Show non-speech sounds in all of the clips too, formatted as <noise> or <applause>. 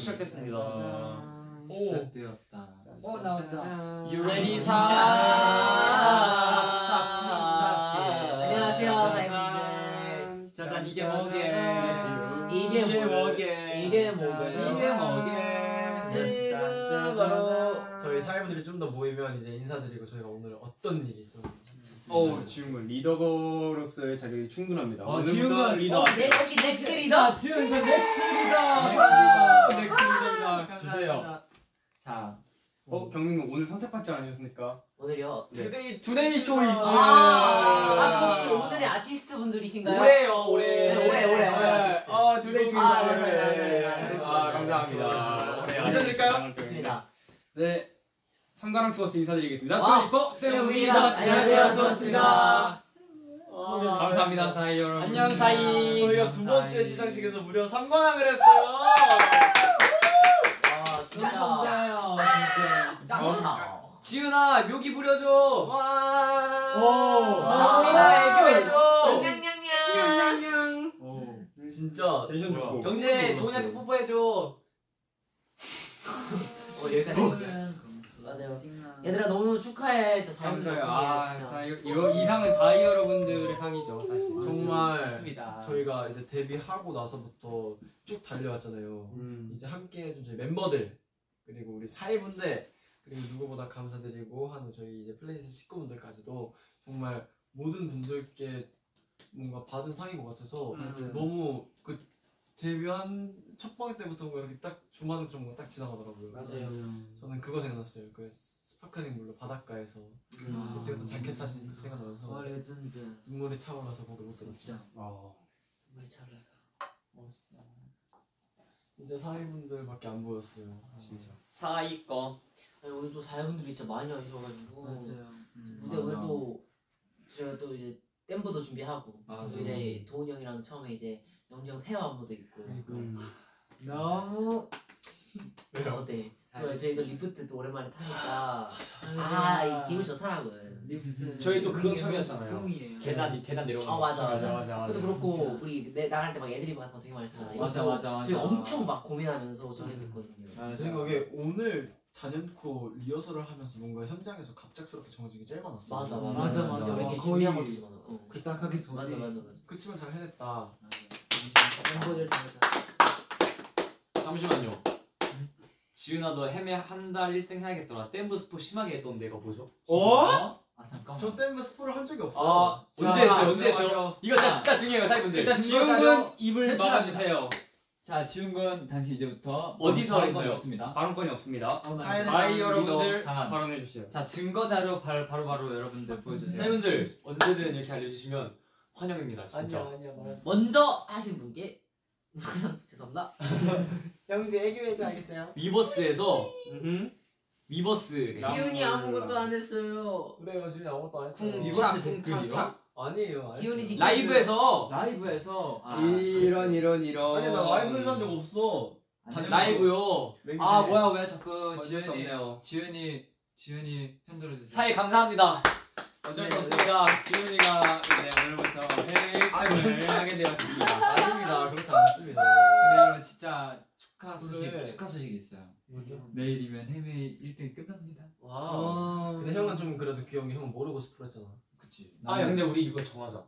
시작됐습니다. 오. 시작되었다. 어 나온다. You ready, 사이? 안녕하세요, 사장님들. 짜잔 이게 뭐게? 이게 이게 뭐게? 이게 뭐게? 이게 뭐게? 네, 바로 저희 사이분들이 좀 더 모이면 이제 인사드리고 저희가 오늘 어떤 일이 있었는지. 어 지훈군 리더로서의 자격이 충분합니다. 어, 오늘부터 지훈군. 리더. 어, 네, 혹시 next 리더? 그 next 리더. next 리더입니다. 주세요. 자, 어 경민군 오늘 선택받지 않으셨습니까? 오늘요. 네. Today today choice. 아, 아, 혹시 오늘의 아티스트 분들이신가요? 올해요 올해. 네, 올해, 올해, 올해. 어 today 투 아. 아 감사합니다. 인사드릴까요? 좋습니다. 네. 삼가랑 투어스 인사드리겠습니다. 와. Twenty four seven with us. 안녕하세요, 투어스입니다. 감사합니다 사이 여러분. 안녕, 사이. 저희가 두 번째 시상식에서 무려 3관왕을 했어요. 아, 진짜. 감사해요 진짜. 어? 지훈아 묘기 부려줘. 와. 오. 아. 영민아 애교해줘. 냥냥냥. 오. 진짜 텐션. 좋고. 영재 도훈이한테 뽀뽀해줘. 어, 여기까지 맞아요. 얘들아 너무너무 축하해. 진짜 감사해요. 덕분이에요, 아 진짜. 사이 이거 이 상은 사이 여러분들의 상이죠 사실. 정말 맞습니다. 저희가 이제 데뷔하고 나서부터 쭉 달려왔잖아요. 음. 이제 함께 해준 저희 멤버들 그리고 우리 사이분들 그리고 누구보다 감사드리고 하는 저희 이제 플레디스 식구분들까지도 정말 모든 분들께 뭔가 받은 상인 것 같아서 맞아요. 너무 그 데뷔한 첫 방에 때부터 뭔가 이렇게 딱 주마등처럼 뭔가 딱 지나가더라고요. 맞아요. 저는 그거 생각났어요. 그 Sparkling Blue로 바닷가에서 음. 찍었던 자켓 사진 생각나면서 와 레전드. 눈물이 차올라서 거기 못 들었죠. 진짜. 어. 물 잘라서. 진짜 사회분들밖에 안 보였어요. 진짜. 사이 거. 아니 오늘 또 사연분들이 진짜 많이 와주셔가지고 음, 무대 오늘 또 제가 또 이제 댐브도 준비하고. 또 이제 도훈이 형이랑 처음에 이제 영재 형 회화 안무도 있고 그러니까. 음. 너무 왜요? 어, 네. 또 저희도 리프트 또 오랜만에 타니까 아 이 기분 좋더라고요. 저희 또 그건 처음이었잖아요. 꿈이에요. 계단 계단 내려오는. 아 맞아 맞아, 맞아. 맞아, 맞아. 그것도 그렇고 우리 내 나갈 때막 같은 거 되게 많이 쓰잖아요. 맞아, 맞아, 맞아. 저희 엄청 막 고민하면서 정했었거든요. 맞아. 제 생각에 오늘 단연코 리허설을 하면서 뭔가 현장에서 갑작스럽게 정해진 게 제일 많았어. 맞아 맞아 맞아, 맞아. 맞아. 거의 준비한 것도 많아. 어, 그치. 시작하기 전에. 맞아 맞아 맞아. 그치만 잘 해냈다. 멤버들 잘했다. 잠시만요. 지훈아 너 헤매 한 달 1등 해야겠더라. 댐브 스포 심하게 했던 데가 뭐죠? 어? 아 잠깐만. 저 댐브 스포를 한 적이 없어요. 아 언제 자, 했어요? 언제 했어요? 이거 진짜 진짜 중요해요, 사이분들. 일단 지훈군 입을 제출합니다. 막아주세요. 자 지훈군 당시 이제부터 어디서 발언권이 했나요? 없습니다. 발언권이 없습니다. 사이 리더 여러분들. 발언해 주세요. 자 증거 자료 바, 바로 바로 여러분들 보여주세요. 사이분들 언제든 이렇게 알려주시면 환영입니다, 진짜. 아니야 말해. 먼저 하신 분께 <laughs> 죄송합니다. 형제 애교 해줘 알겠어요? 위버스에서 음. 위버스 지훈이 아무것도 안 했어요. 그래요 지금 아무것도 안 했어요. 차, 댓글이요? 아니에요. 안 지훈이. 지금 라이브에서 라이브에서 아, 이런 이런 이런. 아니 나 라이브에서 한적 없어. 라이브요. 아 뭐야 왜 자꾸 수 지훈이. 지훈이 지훈이 편들어 주세요. 사이 감사합니다. 어쩔 수 없습니다. 지훈이가 이제 오늘부터 해외 하게 되었습니다. 아닙니다. 그렇지 않습니다. 근데 여러분 진짜 축하 소식 그래. 축하 소식이 있어요. 뭐죠? 내일이면 해외 1등 끝납니다. 와. 근데 형은 좀 그래도 귀여운 게 형은 모르고 스포 했잖아. 그치. 아 근데 우리 이거 정하자.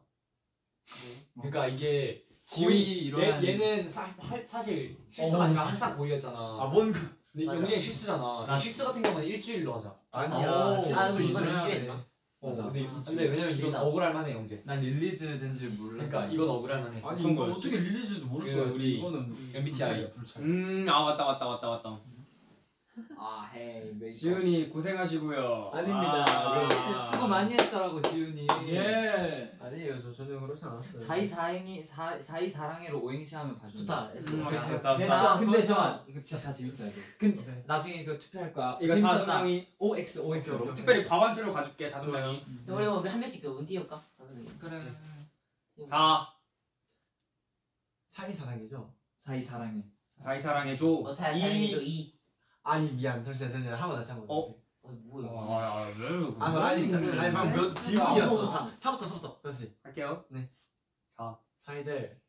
그러니까 이게 고의 일어나는- 얘, 얘는 사, 사, 사실 실수가 어. 아니라 항상 고의였잖아. 아뭔 그... 근데 맞아. 영재는 실수잖아. 나- 실수 같은 경우는 일주일로 하자. 아니야. 아, 우리 이번에 2주 돼. 했나? 어, 맞아. 근데, 아, 근데 왜냐면 이건. 억울할 만해 영재. 난 release 된 줄 몰라. 그러니까 이건 억울할 만해. 아니 이거? 어떻게 release인지 모르겠어요. 그 우리 이거는 MBTI. 불찰. 음, 아 왔다 왔다 왔다 왔다. 아 hey. 지훈이 고생하시고요. 아닙니다. 아. 수고 많이 했어라고 지훈이. 예. 아니에요. 저 전혀 그렇지 않았어요. 사이 사행이 사 사이 사랑해로 오행시 하면 봐준다. 좋다. 했어. 음. 좋다, 좋다. 됐어. 아, 근데. 잠깐 이거 진짜 다 재밌어야 돼. 근데 오케이. 나중에 이거 투표할 거야. 이거 다섯. 명이 OX OX로. 특별히 과반수로 가줄게 다섯 명이. 우리 우리 한 명씩 그운 띄울까? 다섯 명. 그래. 4 사이 사랑이죠? 사이 사랑해. 사이 사랑해 줘. 어 사- 사랑해줘 이. 아니 미안. 잠시만 잠시만 한번 다시 한번. 어? 어 뭐야? 아, 왜? 아 아니 자, 아니 방금 몇 지문이었어. 사, 사부터 사부터 다시. 할게요. 네. 4 사이들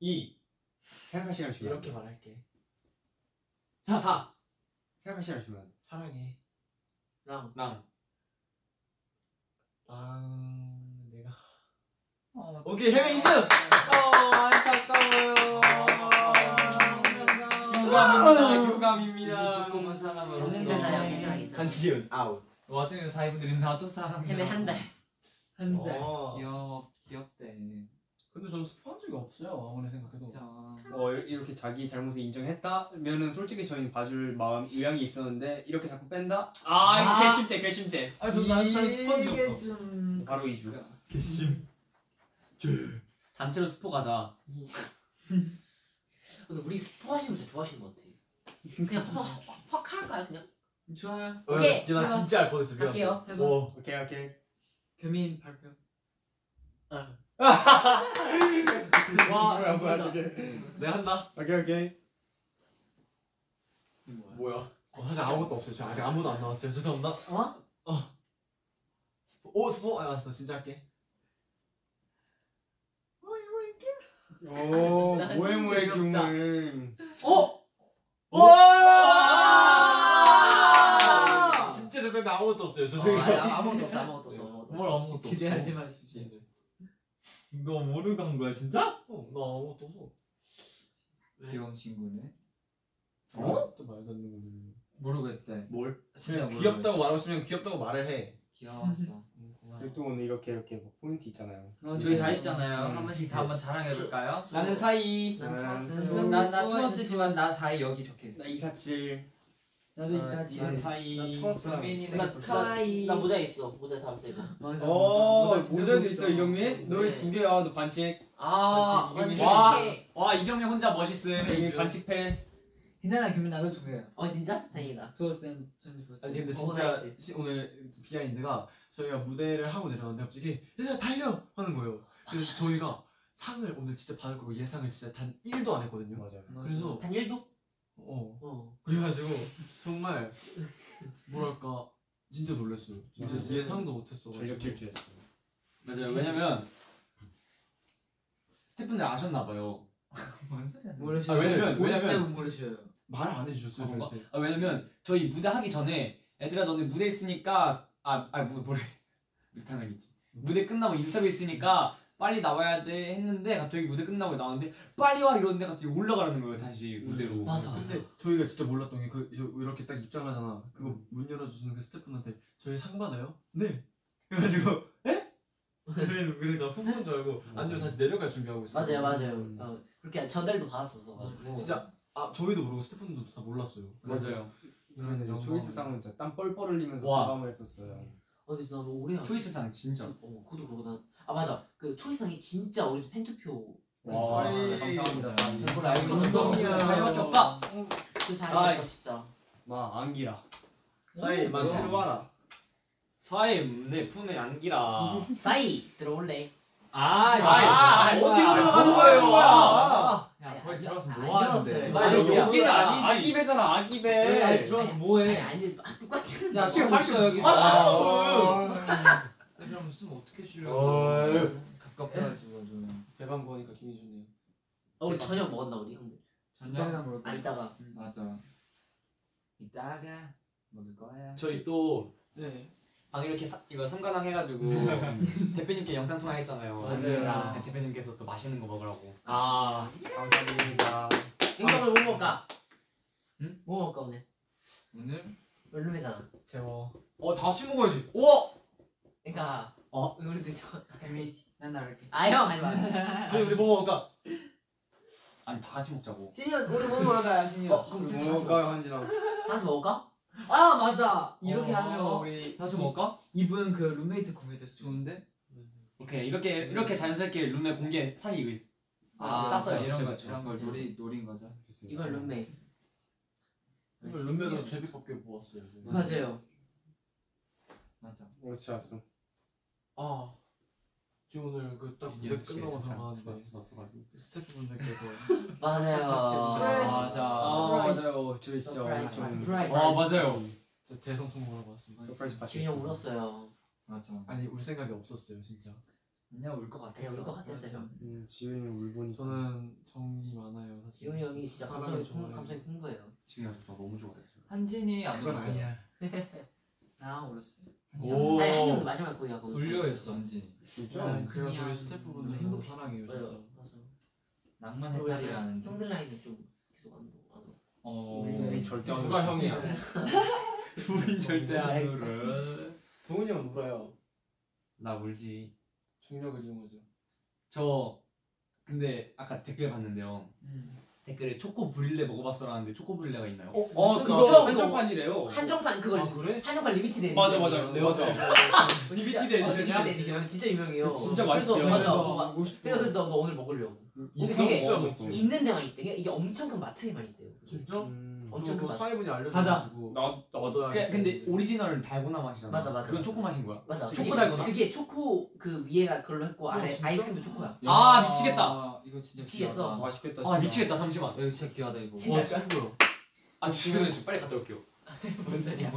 2 생각할 시간 주면 이렇게 말할게 4 4 생각할 시간 주면 사랑해 랑 랑 랑 어, 오케이 해외 이즈 어, 안타까워요. 유감입니다. 유감입니다. 조금만 사랑을 괜찮아요 괜찮아 괜찮아 한지훈 아웃 와중에 사이분들이 나도 사랑해 해매 한달 한 달 어. 귀여워 귀엽대 근데 저는 스포한 적이 없어요 아무리 생각해도 어 이렇게 자기 잘못을 인정했다면은 솔직히 저희는 봐줄 마음 의향이 있었는데 이렇게 자꾸 뺀다? 아 이거 아. 괘씸죄 괘씸죄 아니 저는 난, 난 스포한 적이 없어 좀 바로 2주 개심 단체로 스포 가자. <laughs> 근데 우리 스포 하시는 분들 좋아하시는 것 같아. 그냥 확, 확 할까요 그냥? 좋아요. 오케이, 나 해봐. 진짜 알 뻔했어 미안. 할게요. 해봐. 오. 오케이 오케이. 교민 발표. <laughs> 와 뭐야 뭐야 저게. 내가 한다? 오케이 오케이. 뭐야? 어, 사실 아무것도 없어요. 저 아직 아무도 안 나왔어요. 죄송합니다. 어? 어. 스포 오 스포? 아, 알았어. 진짜 할게 오 재미없다. 경을 어? 와! 진짜 죄송합니다 아무것도 없어요 어, 죄송해요 아니, 아무것도 없어 아무것도 없어 아무것도 없어. 뭘 아무것도 기대하지 마십시오. 너 모르고 간 거야 진짜? 어, 나 아무것도 없어. 귀여운 친구네 어? 또 말도 안 되는 모르겠대. 뭘? 진짜 그냥 귀엽다고 말하고 싶으면 귀엽다고 말을 해. 귀여웠어 그리고 또 오늘 이렇게 이렇게 뭐 포인트 있잖아요. 어, 저희 다 있잖아요. 음. 한 번씩 다 한번 자랑해볼까요? 나는 사이. 난 음. 투어스. 나, 나 투어스지만 나 사이 여기 적혀있어. 나 247 나도 이사지. 난 사이. 나 투어스. 나, かわいい 나, 나 모자 있어. 모자 다 쓰고 어 모자도 있어. 이경민? 너왜 네. 두 개야 너 반칙. 아 반칙, 완전 와. 이렇게 와 이경민 혼자 멋있음. 여기 반칙패. 괜찮아 경민 나도 적혀요. 어 진짜? 다행이다. 투어스 아니 근데 어, 진짜 오늘 behind가 저희가 무대를 하고 내려왔는데 갑자기 얘들아 달려 하는 거예요. 그래서 저희가 상을 오늘 진짜 받을 거고 예상을 진짜 단 1도 안 했거든요. 맞아요 그래서 단 1도? 어 어 그래가지고 정말 뭐랄까 진짜 놀랐어요. 진짜 맞아요. 예상도 못했어. 전력 질주했어 맞아요. 왜냐면 스태프분들 아셨나 봐요. <laughs> 뭔 소리야 모르셔요. 아, 왜냐면- 왜냐면- 모르셔요 말을 안 해주셨어요. 아? 저한테. 아, 왜냐면 저희 무대 하기 전에 애들아 너네 무대 있으니까 아아 뭐, 뭐래 당연히지 <laughs> 무대 끝나고 인터뷰 있으니까 빨리 나와야 돼 했는데 갑자기 무대 끝나고 나왔는데 빨리 와 이러는데 갑자기 올라가라는 거예요 다시 무대로 맞아. 근데 저희가 진짜 몰랐던 게 그 이렇게 딱 입장하잖아. 그거 문 열어주시는 그 스태프분한테 저희 상 받아요? 네. 그래가지고 <laughs> 에? 저희는 그러니까 후보인 줄 알고 아니면 다시 내려갈 준비하고 있어요. 맞아요 맞아요 음. 나 그렇게 전달도 받았었어 가지고 진짜 아 저희도 모르고 스태프분들도 다 몰랐어요. 맞아요 그래서 이제 영광. 초이스 쌍은 진짜 땀 뻘뻘 흘리면서 와. 수감을 했었어요. 어 근데 나도 오래 안 초이스상 진짜. 어 그것도 그러고 난아 맞아. 그 초이상이 진짜 어디서 팬투표. 와. 아이, 진짜 감사합니다. 쌍. 된 걸로 알고 있었어 감사합니다. 자기밖에 없다 그 아이. 잘했어 진짜. 마 안기라. 사이 만세로 와라. 사의 내 품에 안기라. 싸이 들어올래. 아, 아, 어디로 아, 들어가는 아, 거예요? 아, 거기 아니, 들어가서 안뭐 하는데? 열었어요. 나 여기 여기는. 아니지. 아기 배잖아 아니 아기배. 들어가서 아니 뭐해? 아니 아, 똑같이 야 지금 지금 할 있어 여기. 아, 그럼 쓰면 어떻게 쉬려 어이. 갑갑해가지고 좀 배방 보니까 기분이 좋네요. 어, 우리 저녁 먹었나 우리 형들? 먹을 아 이따가. 맞아. 이따가 먹을 거야. 저희 또 네. 방 이렇게 사, 이거 성관왕 해가지고 <laughs> 대표님께 영상 통화했잖아요. 맞아요. 네, 대표님께서 또 맛있는 거 먹으라고. 아 감사드립니다 행동을 뭐 먹을까? 응? 뭐 먹을까 오늘? 오늘 롤룸이잖아 재워. 어, 다 같이 먹어야지. 오! 그러니까 어? 우리도 저 혜미 난 나갈게 아형 하지 마 저희 우리 뭐 먹을까? 아니 다 같이 먹자고. 신이 우리 뭐 가요 신이 어 그럼 우리 다시 먹 뭐가 한지랑 다시 먹을까? 아 맞아 이렇게 어. 하면 우리 다시 먹을까? 이분 그 룸메이트 공개됐어 좋은데? 오케이 이렇게 이렇게 자연스럽게 룸에 공개 사실 이거 아, 짰어요. 이런 거. 이런 걸 노리 노린 거죠 이번 룸메 이걸 룸메로 제비뽑기 모았어요. 맞아요 맞아 그렇지 않았어 아 오늘 그딱 무대 끝나고 들어가는데 스태프분들께서 <laughs> 맞아요 맞아. 아. 맞아요 저희 진짜 surprise. 아 맞아요. 하고 왔습니다. surprise 파티 지훈이 형 울었어요 맞아 아니 울 생각이 없었어요 진짜. 그냥 울것 같았어. 그냥 울것 같았어요. 음, 지훈이 울 보니까. 저는 정이 많아요. 사실. 지훈이 형이 진짜 감성이 풍. 감성이 풍부해요. 지금 저 너무 좋아해요. 한진이 안 울었어요. <laughs> 나 울었어요. 오. 아니 한영은 마지막 거기 하고 울려였어 한진이. 진짜? 그냥 저희 스태프분들 너무 너무 행복했어. 사랑해요 맞아 진짜. 맞아. 낭만 그리고 약간 햇살이라는. 형들 라인은 좀 계속 안안 와. 어. 우리 절대 안 누가 울었어. 형이야? <laughs> 우린 절대 안 울어. 동훈이 형 울어요. 나 울지. 중력을 이용하죠. 저 근데 아까 댓글 봤는데요. 음. 댓글에 초코 브릴레 먹어봤어라는데 초코 브릴레가 있나요? 어, 그거 그거- 한정판이래요. 한정판 그걸 아 그래? 한정판 limited edition. 맞아, 맞아. 맞아. limited edition이야? limited edition 진짜 유명해요. 진짜 그래서 맛있대요. 맞아. 이거 뭐, 먹고 싶어. 그래 그래서 나, 나 오늘 먹으려고. 있어? 있는 데만 있대. 이게 엄청 큰 마트에만 있대요. 진짜? 음. 엄청 큰 그. 사이분이. 알려줘가지고 나 나도 그, 근데 오리지널은 달고나 맛이잖아. 맞아, 맞아, 그건. 초코 맛인 거야? 맞아. 초코 그게- 달고나? 그게 초코 그 위에가 그걸로 했고 어, 아래 진짜? 아이스크림도 초코야. 아, 미치겠다. 아, 이거 진짜 미치겠어. 귀하다. 맛있겠다. 아 미치겠다 잠시만. 이거 진짜 귀하다 이거. 진짜 와 친구야. 아 지금 저 빨리 갔다 올게요. <laughs> 뭔 소리야?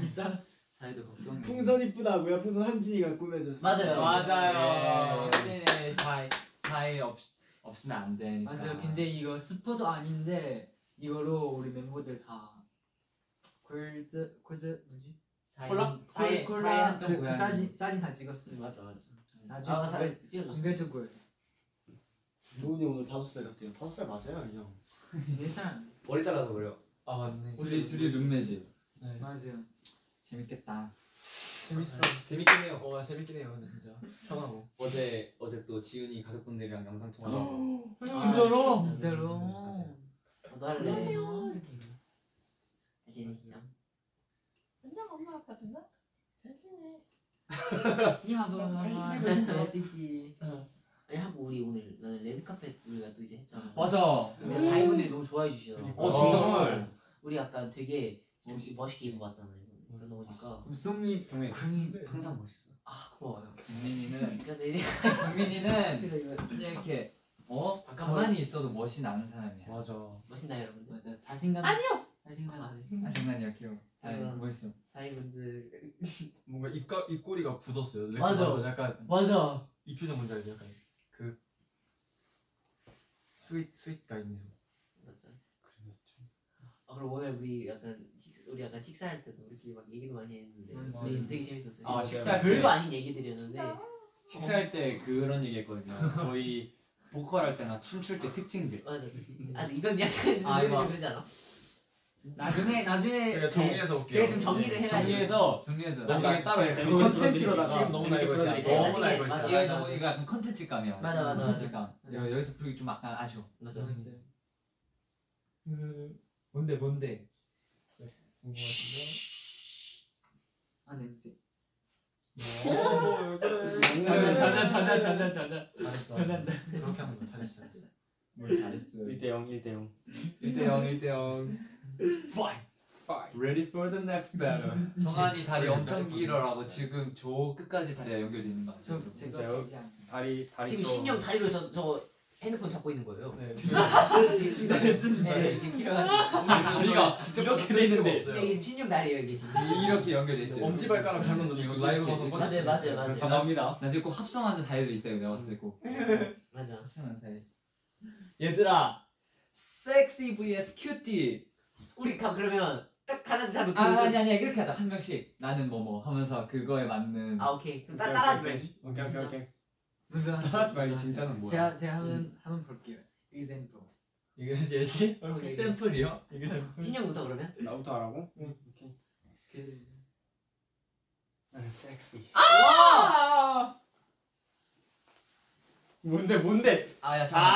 비싼 사이도 걱정. 풍선 이쁘다고요? 풍선 한진이가 꾸며줬어. 맞아요. 맞아요. 예. 네, 사이 사이 없 없으면 안 되니까. 맞아요. 근데 이거 스포도 아닌데 이거로 우리 멤버들 다 골드 골드 뭐지? 콜라? 사이 콜라 사이 한점 그, 그 고양이. 사진 사진 다 찍었어요. 맞아 맞아. 나중에 아 사진 찍어줬어. 공개도 골. 동훈이 오늘 다섯 살 같아요. 다섯 살 맞아요, 이 형? 네 사람. 머리 잘라서 그래요. 아 맞네. 둘이 둘이 룸메지. 네. 맞아요. 재밌겠다. 재밌어. 재밌긴 해요. 어 재밌긴 해요, 근데 진짜. 편하고. 어제 어제 또 지은이 가족분들이랑 영상 통화하고. <gasps> 진짜로? 진짜로. 맞아요. 나도 할래. 안녕하세요. 자신 진짜. 안녕 엄마 아빠 누나 잘 지내 야, 잘 지내고 너 있어. 띠띠. 아니 하고 우리 오늘 나는 레드카펫 우리가 또 이제 했잖아. 맞아. 근데 사이분들이 너무 좋아해 주시더라고. 어 진짜. 우리 약간 되게 좀 멋있- 멋있게 입어봤잖아 이번에. 그러다 보니까 그럼 송이 경민 궁이 항상 멋있어. 아 고마워요. <laughs> 국민이는 그래서 이제 국민이는 <laughs> 이렇게 어 아까 가만히 있어도 멋이 나는 사람이야. 맞아. 멋있나요 여러분들? 맞아 자신감. 아니요 자신감. 아, 네. 아 장난이야 귀여워. 아 음. 멋있어. 사이분들 뭔가 입가 입꼬리가 굳었어요. 맞아. 약간 맞아. 이 표정 뭔지 알죠? 약간 그 스윗 스윗가 있네요. 맞아. 그래서 좀 아 그럼 오늘 우리 약간 식 우리 약간 식사할 때도 우리끼리 막 얘기도 많이 했는데 음, 되게, 맞아요. 되게 재밌었어요. 아, 식사할 때. 별거 아닌 얘기들이었는데 식사할 때 그런 얘기했거든요. 저희 보컬 할 때나 춤출 때 특징들. 맞아. 아 이건 약간 아, 이거. 그러지 않아? 나중에 나중에 제가 정리해서 올게요. 제가 좀 정리를 네. 해야 정리해서 정리해서 나중에 따로 제- 그 제목을 컨텐츠로다가 지금 너무 재밌게 알고 있어요. 풀어드릴게요. 네, 너무 나중에 알고 맞아, 있어요. 이거 맞아. 너무 이거 약간 컨텐츠감이야. 맞아, 맞아, 컨텐츠감. 제가 여기서 풀기 좀 약간 아쉬워. 맞아. 뭔데 뭔데? 아 냄새. 어, 자자 자자 자자 자자. 잘했어. 잘한다. 그렇게 하는 거 잘했어. 잘했어. 뭘 잘했어요. 1대 0, 1대 0. 1대 0 1대 0. Fight. Five. Ready for the next battle. 정한이 다리 엄청 길어라고 지금 저 끝까지 다리가 연결돼 있는 거저 같아요. 진짜요? 다리 다리 지금 저- 신영 다리로 저, 저 핸드폰 잡고 있는 거예요. 네. 네, 이게 필요하니까. 다리가 이렇게 돼 있는데 이게 지금 신영 다리예요 이게 지금. 이렇게 연결돼 있어요. 엄지발가락 잘못 이거 라이브 방송 이렇게. 꺼낼 수 맞아요. 맞아요, 맞아요. 감사합니다. 나중에 꼭 합성하는 사이들 있다 내가 봤을 때 꼭. 맞아. 합성하는 사이. 얘들아, 섹시 vs 큐티. 우리 가 그러면 딱 하나 잡으면 그, 아 아니 아니 이렇게 하자 한 명씩 나는 뭐뭐 하면서 그거에 맞는. 아 오케이. 그럼 따, 따라하지 오케이. 말기. 오케이 오케이 진짜. 오케이. 먼저 하지 말기 진짜는 뭐야? 제가 제가 한번 한번 볼게요. example. 이게 예시? 오케이. 샘플이요? 이게 샘플. 신영부터 그러면. 나부터 하라고? 응. 오케이. 그 나는 섹시. 와! 뭔데 뭔데? 아야 아, 잠깐.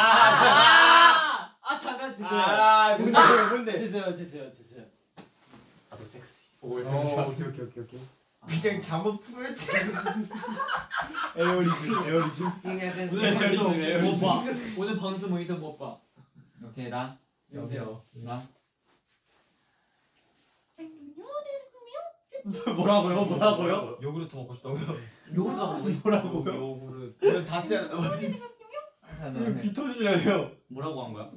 아 잠깐 주세요. 아 뭔데 뭔데? 주세요 주세요 주세요. 나도 섹시. 오, 오 오케이 오케이 오케이 오케이. 그냥 잠옷 풀지. <laughs> 에어리즘 에어리즘. 이게 약간 오늘 에어리즘, 방송 에어리즘. 못 봐. 오늘 방송 모니터 못 봐. 오케이 나 여보세요. 나. <laughs> 생기면 뭐라고요? 뭐라고요? 요구르트 먹고 싶다고요? 요거도 먹고. 뭐라고요? 요구르. 이건 다시 한. 비터주려요. 뭐라고 한 거야?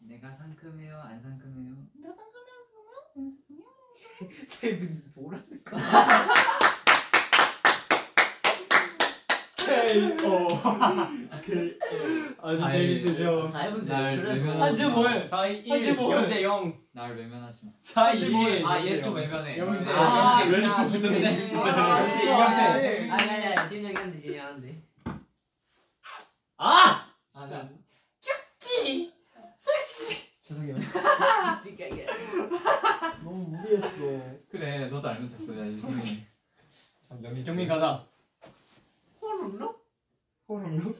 내가 상큼해요 안 상큼해요? 나 잠깐만 잠깐만 <laughs> 세븐 뭐라는 거? 아주. 재밌으죠. 날 외면하지 한지 마. 뭐해? 사이 한지 1 뭐해? 영재 0 날 외면하지 마. 사이 뭐해? 아, 얘 좀 외면해. 영재. 아, 영재 영재 아, 웰리포부터 영재. 아, 영재 아, 이연패. 아니 아니 아니 한대 지훈이 형이 한대 아! 아, 자, 죄송해요. 끔찍하게 너무 무리했어. 그래, 너도 알면 됐어. 야, 이승민. 영민 경민 가자. 호롱로? 호롱루?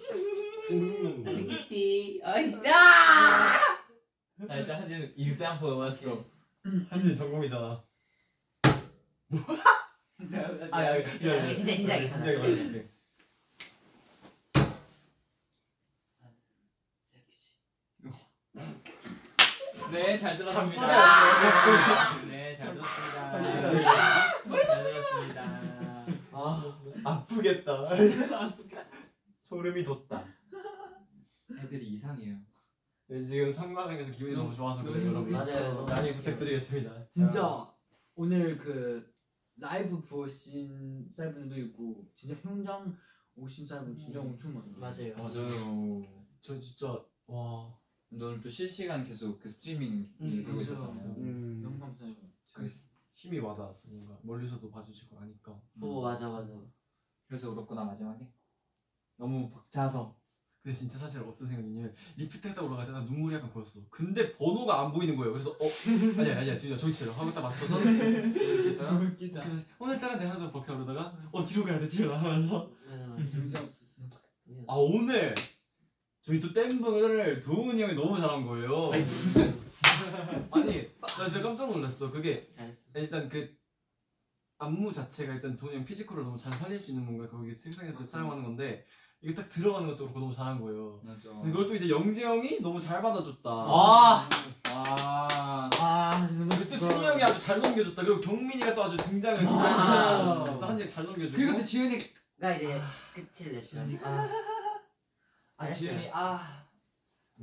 알겠지 아이씨 자, 일단 한진 example let's go. 한진 전공이잖아. 아, 야, 야, 야, 진짜, 진짜 이게 진짜 진짜. 이거 해줄게. 네, 잘 들었습니다. 네, 잘 들었습니다. 잘 들었습니다. 아 아프겠다. <laughs> 소름이 돋다. 애들이 이상해요. 네, 지금 상관에서 기분이 너무 좋아서 그래요, 여러분. 맞아요. 양해 부탁드리겠습니다. 진짜 오늘 그 라이브 보신 사이분도 있고 진짜 현장 오신 사이분 진짜 엄청 많아요. 맞아요 맞아요. 저 진짜 와. 오늘 또 실시간 계속 그 스트리밍이 음, 되고. 있었잖아요. 음. 너무 감사해요. 힘이 와닿았어 뭔가 멀리서도 봐주실 거 아니까 오 맞아 맞아 그래서 울었구나 마지막에. 너무 벅차서. 근데 진짜 사실 어떤 생각이냐면 리프트 때나 눈물이 약간 고였어 근데 번호가 안 보이는 거예요 그래서 어? <laughs> 아니야 아니야 진짜 정신 차려 하고 딱 맞춰서 <laughs> 웃기다. 오늘따라 내가 항상 벅차 오르다가 어 뒤로 가야 돼 뒤로 나가면서 맞아 맞아 진짜 없었어. 아 오늘 저희 또 댐브를 도훈이 형이 너무 잘한 거예요. 아니 무슨. <laughs> 아니 나 진짜 깜짝 놀랐어. 그게 잘했어. 일단 그 안무 자체가 일단 도훈이 형 physical을 너무 잘 살릴 수 있는 건가 거기 세상에서 사용하는 건데 이게 딱 들어가는 것도 그렇고 너무 잘한 거예요. 맞아. 근데 그걸 또 이제 영재 형이 너무 잘 받아줬다. 아. 아. 아. 너무 근데 또 신유 형이 아주 잘 넘겨줬다. 그리고 경민이가 또 아주 등장을 아. 또 한진 잘 넘겨주고. 그리고 또 지훈이 가 이제 끝을 냈죠 아 아 지훈이 아.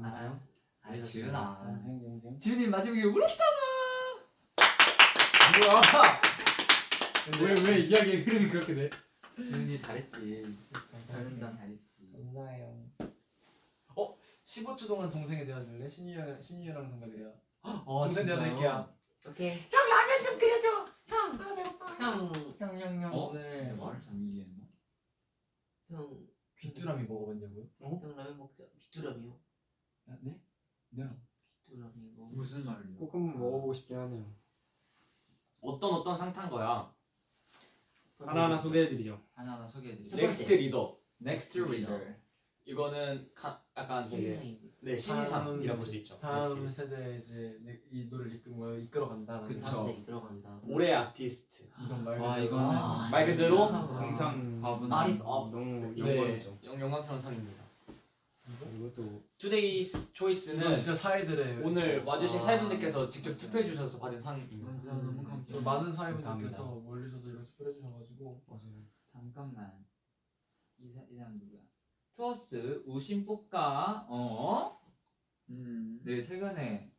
아 아니 지훈아. 영생 영생. 지훈이 마지막에 울었잖아. 왜왜 이야기의 흐름이 그렇게 돼? 지훈이 잘했지. 잘했다 잘했지. 감사해요 어? 15초 동안 동생에 대해줄래? 신이 형, 신이 형랑 동갑이래요 어 동생 대해드릴게요 오케이 형 라면 좀 끓여줘. 형. 아 배고파. 형 형 형형 어? 오늘 내 말을 잘 이해했나? 형, 귀뚜라미 먹어봤냐고요? 형 라면 먹자 귀뚜라미요? 아, 네? 네 귀뚜라미 뭐 무슨 말이야? 꼭 한번 먹어보고 싶긴 하네요. 어떤 어떤 상탄 거야? 하나하나 소개해드리죠. 하나하나 소개해드릴게요. 첫 번째. next leader. next leader. 이거는 가, 약간 되게 네 신인상이라 볼수 있죠. 다음 세대에 이제 내- 이 노래를 이끌어 이끌어 간다라는 그쵸. 다음 세대 이끌어 간다 리더. 올해 아티스트. 이건 말 와, 그대로 이거는 아, 말 그대로. 영상 과분. 말이 어 너무 네, 영광이죠. 영- 영광스러운 상입니다. 이것도 Today's Choice는 진짜 사이들의 오늘 와주신 아. 사이분들께서 직접 투표해 주셔서 받은 상입니다. 진짜 너무 또 감사해요. 많은 사이분들께서 감사합니다. 멀리서도 이렇게 투표해 주셔가지고 맞아요. 잠깐만. 이, 사, 이 사람 누구야? 투어스 우신 뽑까 어? 음. 네 최근에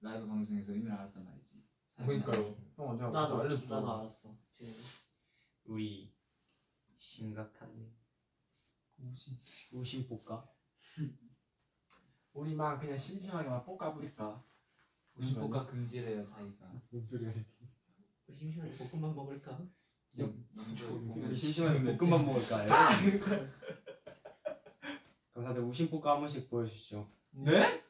라이브 방송에서 의미를 알았단 말이지. 그러니까요 형 언제 나도 알려줘 나도 알았어 지금. 우리 심각한데. 우신 우심 볶아. 우리 막 그냥 심심하게 막 볶아 부릴까 우신 뽑까 금지래요 사이가. 뭔 소리가 지 우리 심심한데 볶음밥 먹을까? 영- 우리 <laughs> 심심한데 볶음밥 먹을까요? 그럼 다들 우심 볶아 한 번씩 보여주시죠. 네?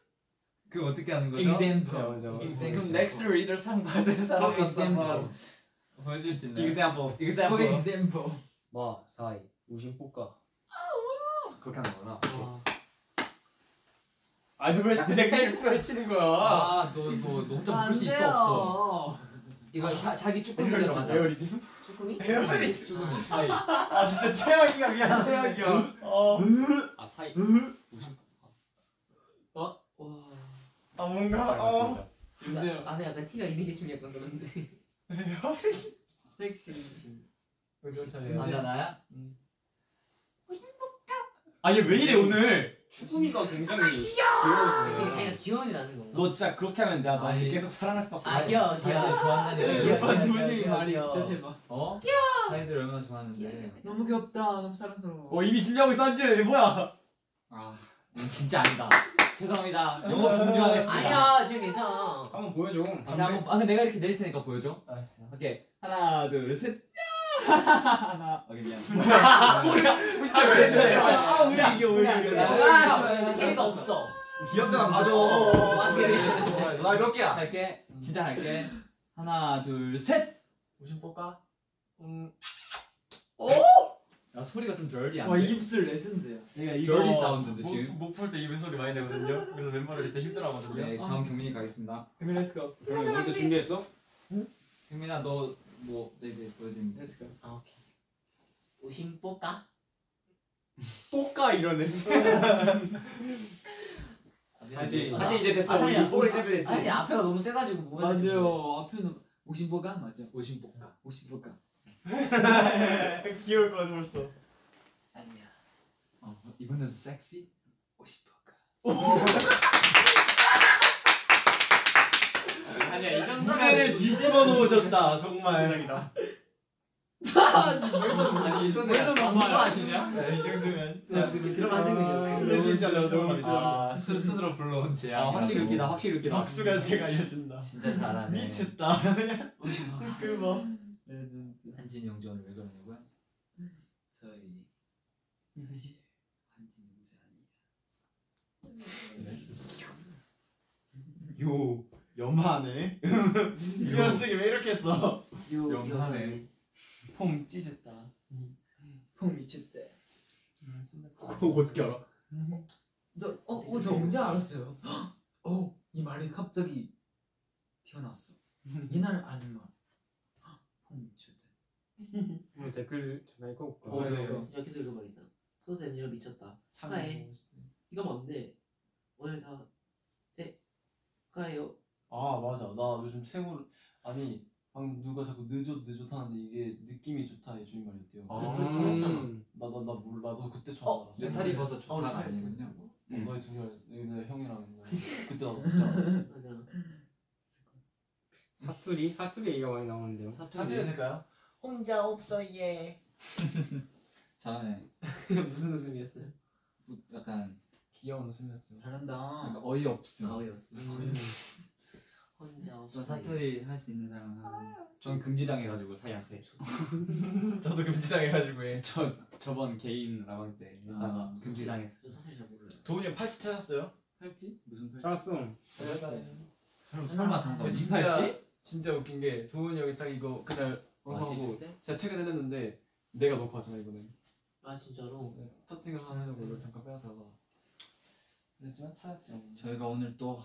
그럼 어떻게 하는 거죠? example. 맞아, 맞아. example. 그럼 next leader 상 받은 사람 For example. 보여줄 수 있나요? example. For example. example. 마 사이 우심 볶아. 그렇게 하는 거구나. 아 아니 왜 자꾸 넥타이를 풀어헤치는 거야? 아, 너, 너, 너 혼자 묶을 수 있어 없어? 이거 자, 자기 쭈꾸미 들어가자. 에어리즘? 쭈꾸미? 쭈꾸미 사이. 아 진짜 최악이야 미안. 최악이야. 어. 아 사이. 우신 와아 뭔가 어. 나- 안에 약간 티가 있는 게 좀 약간 그런데 섹시. 맞아 나야? 아얘 왜 이래 오늘? 추구미가 굉장히 지금 귀여워서 자기가 귀여운이라는 건가? 너 진짜 그렇게 하면 내가 너한테 아니. 계속 사랑할 수밖에 아 없어. 귀여워 다들 귀여워. 귀여워, 오빠 두 귀여워, 분이 귀여워, 말이 귀여워. 진짜 대박. 어? 사이들 얼마나 좋아하는데. 너무 귀엽다. 너무 사랑스러워. 어 이미 준비하고 있었지 뭐야? 아 이건 진짜 아니다. 죄송합니다. 영업 종료하겠습니다. 아니야 지금 괜찮아 한번 보여줘. 아, 근데 한번, 아, 근데 내가 이렇게 내릴 테니까 보여줘. 알았어. 오케이. 하나, 둘, 셋. 하나. 오케이, 미안. 뭐야? 진짜 왜 저래? 아, 왜 이게 우리 왜안 이게? 돼. 아, 아. 재미가 없어 귀엽잖아 어, 봐줘. 나몇 개야? 할게. 진짜 할게. 하나, 둘, 셋. 무슨 볼까? 음. 야, 소리가 좀 dirty한데. 와 입술 레전드야. 내가 dirty 사운드인데, 목- 지금? 목풀 때 입에 소리 많이 내거든요. 그래서 멤버들 진짜 힘들어하거든요. 네, 다음 경민이 가겠습니다. 그러면 let's go. 그럼 뭘또 준비했어? 경민아, 너 뭐, 너 이제 보여주면 돼. let's go. 아 오케이 우심 뽀까? 또까 이러네. 하지. <laughs> 아, 하지, 이제 됐어. 아, 우리. 뽀를 세배했지. 아니 앞에가 너무 세가지고 뭐 해야 되지? 맞아요. 앞에는 오신보가 맞아. 오신보가. 오신보가. <laughs> 귀여울 것 같아 벌써. 아니야 어, 이번에도 섹시? 오십퍼가. 아니야 이 정도는 무대를 뒤집어 놓으셨다 정말. 세상이다. 아니 왜도 그거 막말 아니냐? 네, 이 정도면. 근데 진짜 너무 많이 아, 스- 스스로 불러온 제안. 아, 확실히 웃기다, 확실히 웃기다. 박수가 제가 알려준다. 진짜 잘하네. 미쳤다. <laughs> 끄끄머. 형제 오늘 왜 그러냐고요? 저희 사실 한진 문제 아니에요. 요 염하네. <laughs> 이어쓰기 왜 이렇게 했어? 요 영하네. 폼 찢었다. 폼 미쳤대. 그거 어떻게 알아? 저, 어, 어, 저 언제 알았어요? <gasps> 어, 이 말이 갑자기 튀어나왔어. <laughs> 이날 아는 말. <gasps> 폼 미쳤 대. 뭐 댓글 전화 읽고 어, 네. 네. 여기 서 읽어버린다 소스 엠지로 미쳤다 축하해 이거 뭔데? 오늘 다 네. 축하해요 아 맞아 나 요즘 생으로 아니 방금 누가 자꾸 늦어 늦어 하는데 이게 느낌이 좋다 이 주인 말이었대요 아. 그랬잖아. 나나 나 몰라 너 그때 처음 어? 알았어 느타리 버섯 어, 아니군요. 어, 응. 너희 둘이 내 형이랑 나 그때 <laughs> 맞아 사투리 사투리 얘기가 많이 나오는데요. 사진이 될까요? 혼자 없어 얘 <laughs> 저는 무슨 웃음이었어요? 약간, 귀여운 웃음이었죠 잘한다. 약간 어이없음. 아우였어 혼자 없어 저 사투리 할 수 있는 사람 하면 전 금지당해가지고 사이한테 <laughs> 저도 금지당해가지고 해 저 저번 개인 라방 때 했다가 아, 금지당했어 저 사실 잘 몰라요 도훈이 형 팔찌 찾았어요? 팔찌? 무슨 팔찌? 잘했어. 설마 장갑 근데 무슨 진짜? 진짜 웃긴 게 도훈이 형이 딱 이거 그날 방송하고 어디셨어요? 제가 퇴근을 했는데 내가 놓고 왔잖아 이거는 아 진짜로? 네, 터팅을 하면서 이걸 잠깐 빼놨다가 그랬지만 찾았죠 저희가 오늘 또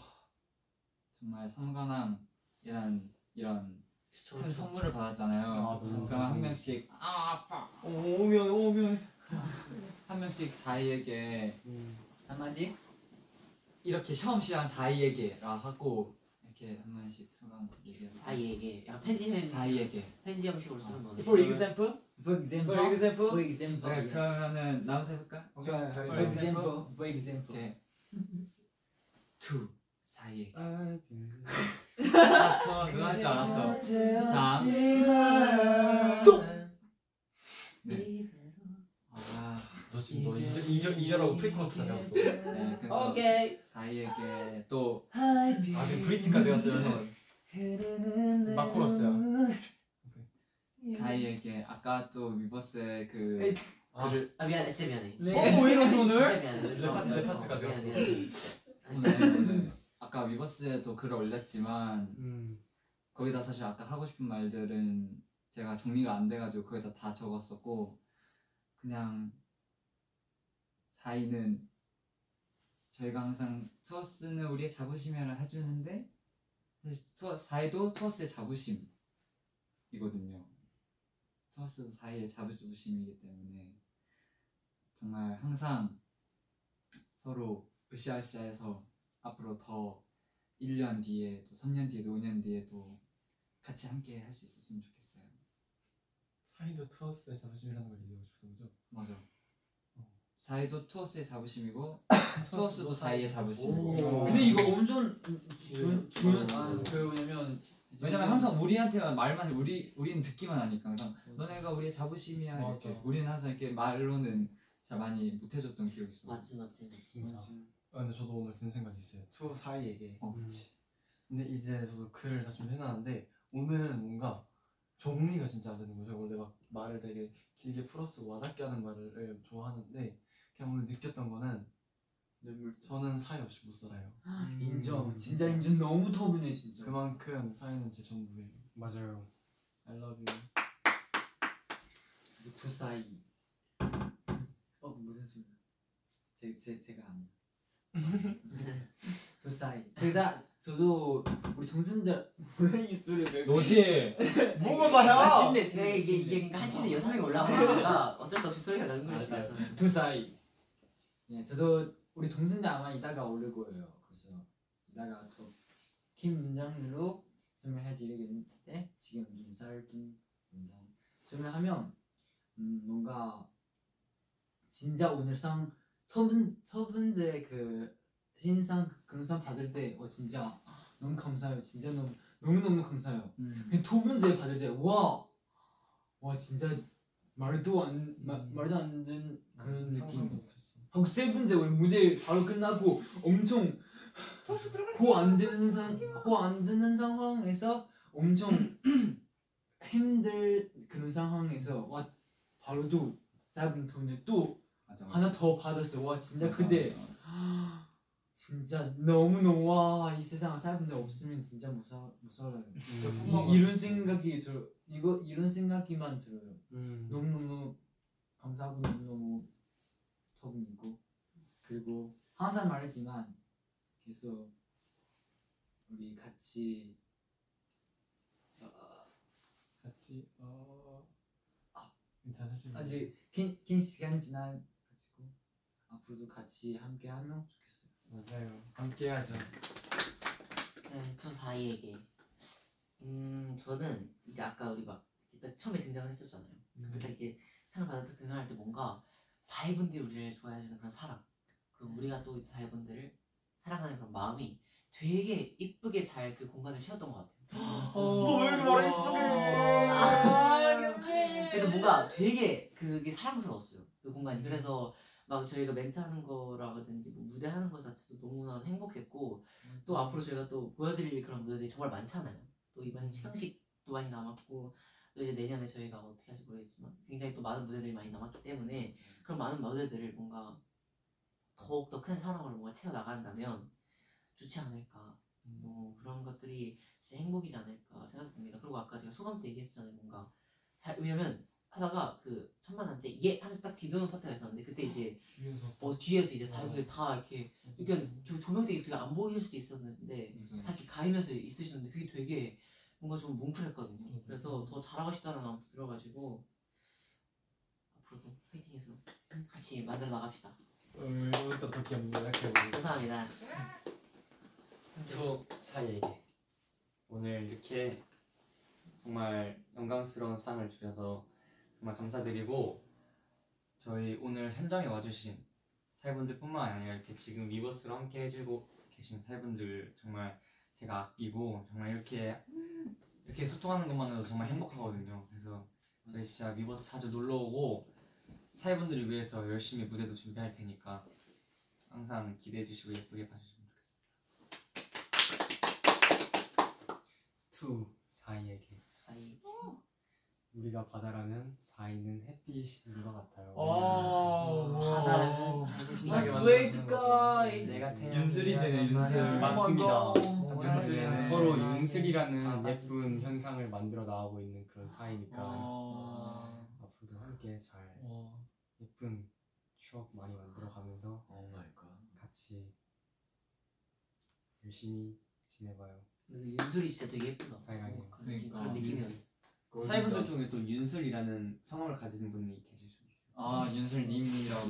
정말 성관왕 이란 이런 추천 큰 선물을 받았잖아요. 아, 그럼 맞아. 한 명씩 아 아파 오면 오면 <laughs> 한 명씩 사이에게 음. 한마디? 이렇게 시험 시간 사이에게라 하고 이렇게 한 얘기해요. 사이에게 야 편지 편지 사이에게. 편지 형식으로 쓰는 거네 For example? For example. For example? For example. 네, 그러면은 나눠서 해볼까? 좋아요. For example. For example. two 사이에게. 아, 저 그거 할줄 알았어. 자, 스톱! 네. 아, 너 지금 너 2절, 2절하고 프리코트까지 갔어 네, 그래서 오케이 사이에게 또아 지금 브릿지까지 갔어요 형 마코러스야 사이에게 아까 또 위버스의 그 아, 글을 아 미안해 진짜 미안해 네. 어, 왜 이러지 진짜 오늘? 미안해 레파- 미안해. 레파트까지 어, 갔어. 미안해, 미안해. 아니, 오늘, 오늘 아까 위버스에도 글을 올렸지만 음. 거기다 사실 아까 하고 싶은 말들은 제가 정리가 안 돼가지고 거기다 다 적었었고 그냥 사이는 저희가 항상 투어스는 우리의 자부심이라 해주는데 사이도 투어스의 자부심이거든요. 투어스도 사이의 자부심이기 때문에 정말 항상 서로 으쌰으쌰해서 앞으로 더 1년 뒤에 또 3년 뒤에도 5년 뒤에도 같이 함께 할 수 있었으면 좋겠어요. 사이도 투어스의 자부심이라는 걸 얘기하고 싶은 거죠? 맞아. 사이도 투어스의 자부심이고 <laughs> 투어스도 사이의 자부심이고. 오. 근데 이거 엄청 중- 중요한 중- 그 왜냐면 왜냐면 항상 우리한테만 말만 해 우리 우리는 듣기만 하니까 항상 너네가 우리의 자부심이야 이렇게 맞아. 우리는 항상 이렇게 말로는 잘 많이 못해줬던 기억이 있어. 맞지 맞지. 아, 근데 저도 오늘 든 생각이 있어요. To 사이에게. 어, 그치. 근데 이제 저도 글을 다 좀 해놨는데 오늘은 뭔가 정리가 진짜 안 되는 거죠. 원래 막 말을 되게 길게 풀어서 와닿게 하는 말을 좋아하는데 그냥 오늘 느꼈던 거는 저는 사이 없이 못 살아요. 인정. 진짜 인정 너무 터부네 진짜. 그만큼 사이는 제 전부예요. 맞아요. I love you. 두 사이. 어 무슨 소리야? 제, 제 제가 아니야. <laughs> 두 사이. 제가 저도 우리 동생들 왜이 소리 왜? 너지? 뭐가 나야? 아침에 제가 이게 이게 그러니까 한침에 여섯 명이 올라가니까 어쩔 수 없이 소리가 나는 걸 수도 있어. 두 사이. 네, 저도 우리 동생들 아마 이따가 오를 거예요. 그래서 이따가 또팀 문장으로 설명해 드리겠는데 지금 좀 짧은 문장 설명 하면 음, 뭔가 진짜 오늘 상 처분 첫 번째 그 신상 그런 상 받을 때 어 진짜 너무 감사해요. 진짜 너무 너무 너무 감사해요. 근데 두 번째 받을 때와와 진짜 말도 안 마, 말도 안 되는 그런 느낌. 상상도 못했어. 하고 세 번째 우리 무대 바로 끝나고 엄청 호안 되는 상호안 되는 상황에서 엄청 <clears throat> 힘들 그런 상황에서 와 바로 또 짧은 톤에 또 맞아, 하나 더 받았어 와 진짜 맞아, 그때 맞아. <gasps> 진짜 너무 너무 와 이 세상 짧은 데 없으면 진짜 무서 무서워요 음. 이, 이런 생각이 들어 이거 이런 생각이만 들어요 음. 너무 너무 감사하고 너무 너무 덕분 있고 그리고 항상 말했지만 계속 우리 같이 어, 같이 어 아. 괜찮으시면 아직 긴, 긴 시간 지나가지고 앞으로도 같이 함께 하면 좋겠어요. 맞아요. 함께 하죠. 네, 저 사이에게. 음, 저는 이제 아까 우리 막 처음에 등장을 했었잖아요. 그때 이게 상을 때 등장할 때 뭔가 사회분들이 우리를 좋아해주는 그런 사랑 그리고 우리가 또 사회분들을 사랑하는 그런 마음이 되게 이쁘게 잘 그 공간을 채웠던 것 같아요. 너왜 이렇게 이쁘게 그래서 뭔가 되게 그게 사랑스러웠어요. 그 공간이. 그래서 막 저희가 멘트 하는 거라든지 뭐 무대 하는 거 자체도 너무나 행복했고 또 앞으로 저희가 또 보여드릴 그런 무대들이 정말 많잖아요. 또 이번 시상식도 많이 남았고 또 이제 내년에 저희가 어떻게 할지 모르겠지만 굉장히 또 많은 무대들이 많이 남았기 때문에 그런 많은 무대들을 뭔가 더욱더 큰 사랑으로 뭔가 채워 나간다면 좋지 않을까. 뭐 그런 것들이 진짜 행복이지 않을까 생각됩니다. 그리고 아까 제가 소감 때 얘기했었잖아요. 뭔가 사- 왜냐면 하다가 그첫 만남 때예 하면서 딱 뒤도는 파트가 있었는데 그때 이제 뒤에서 어 뒤에서 이제 사람들 다 이렇게 이렇게 조- 조명 되게 되게 안 보이실 수도 있었는데 다 이렇게 가리면서 있으시는데 그게 되게 뭔가 좀 뭉클했거든요. 음. 그래서 더 잘하고 싶다는 마음 들어가지고 앞으로도 파이팅해서 같이 만들어 나갑시다. 음, 이것도 더 보고. 감사합니다. To 사이에게 오늘 이렇게 정말 영광스러운 상을 주셔서 정말 감사드리고 저희 오늘 현장에 와주신 사이분들뿐만 아니라 이렇게 지금 위버스로 함께 해주고 계신 사이분들 정말 제가 아끼고 정말 이렇게 이렇게 소통하는 것만으로도 정말 행복하거든요. 그래서 저희 진짜 위버스 자주 놀러 오고 사이분들을 위해서 열심히 무대도 준비할 테니까 항상 기대해 주시고 예쁘게 봐주시면 좋겠습니다. To 사이에게 사이. 우리가 바다라면 사이는 햇빛인 것 같아요. 바다라면 I 사이를 swear to God. 내가 윤슬이네, 윤슬. 맞습니다. 윤슬이네. 어, 서로 윤슬이라는 예쁜 현상을 만들어 나가고 있는 그런 사이니까 어. 앞으로도 함께 잘 와. 예쁜 추억 많이 만들어 가면서 oh my god. 같이 열심히 지내봐요. 윤슬이 진짜 되게 예쁘다. 그런 느낌- 그러니까. 그런 느낌이었어. 사이분들 중에서 윤슬이라는 성함을 가진 분이 계실 수도 있어요. 아 윤슬님이라고.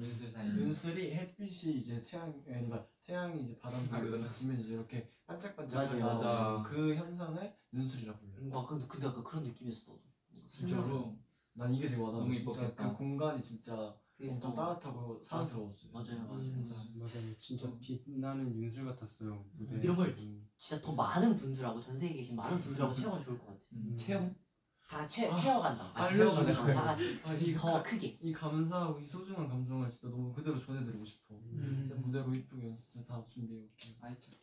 윤슬 사이. 윤슬이 햇빛이 이제 태양 아니다 태양이 이제 바닷물에 닿으면 이제 이렇게 반짝반짝하게 맞아요. 나오는 그 현상을 윤슬이라 불려요. 뭔가 근데 근데 약간 그런 느낌이었어. 나도. 진짜로 난 이게 되게 와닿아. 너무 진짜 이뻤겠다. 그 공간이 진짜 엄청 너무- 따뜻하고 사랑스러웠어요. 맞아요, 진짜. 맞아요. 음. 맞아요. 진짜 빛나는 윤슬 같았어요. 무대. 이런 걸 진짜 더 많은 분들하고 전 세계에 계신 많은 분들하고 체험하면 좋을 것 같아. 체험? 다 채, 아, 채워간다. 아, 채워간다. 다 같이 아, 이 더 가- 크게. 이 감사하고 이 소중한 감정을 진짜 너무 그대로 전해드리고 싶어. 진짜 무대로 이쁘게 연습 다 준비해 올게. 아이차키.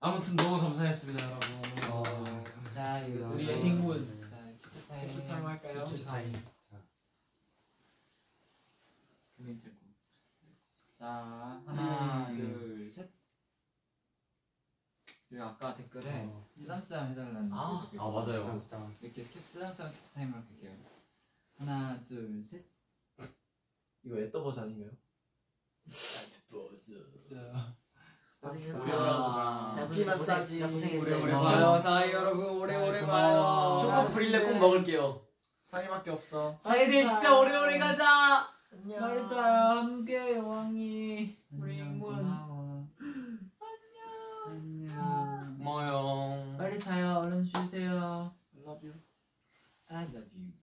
아무튼 너무 감사했습니다, 여러분. 어, 감사합니다. 우리의 네. 행운. 자 캡처 타임. 할까요? 캡처 타임. 자. 금인 들고. 자 하나 음. 둘 셋. 그리고 아까 댓글에 어. 쓰담쓰담 해달라는 아, 댓글 아, 있었어요. 맞아요. 스타. 이렇게 캡 쓰담쓰담 캡처 타임으로 갈게요. 하나 둘 셋. 이거 애떠 버즈 아닌가요? 자 고생했어요. 피 마사지. 고생했어요. 오래오래 진짜. 봐요 사이 여러분 오래오래 봐요 초코 브릴레 꼭 먹을게요 사이밖에 없어. 사이들 진짜 오래오래 가자. 안녕. 말자 함께 고마워요. 빨리 자요. 얼른 주무세요. I love you. I love you.